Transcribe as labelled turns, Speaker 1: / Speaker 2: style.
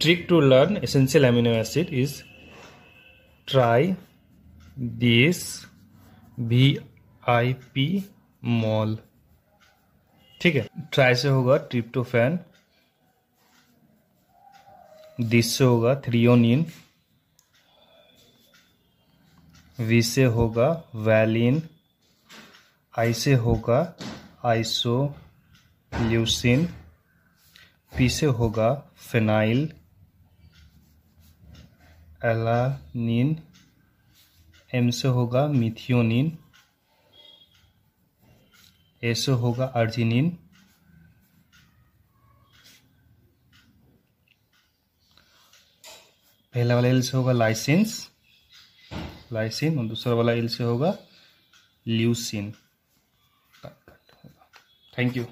Speaker 1: Trick to learn essential amino acid is try this V I P mall ठीक है? Try से होगा tryptophan this से होगा थ्रियोनिन वी से होगा वैलिन आई से होगा आइसो ल्यूसिन पी से होगा फिनाइल एलानिन एम से होगा मिथियोनिन ए से होगा अर्जिनिन पहला वाला एल से होगा लाइसेंस लाइसिन और दूसरा वाला एल से होगा ल्यूसिन थैंक यू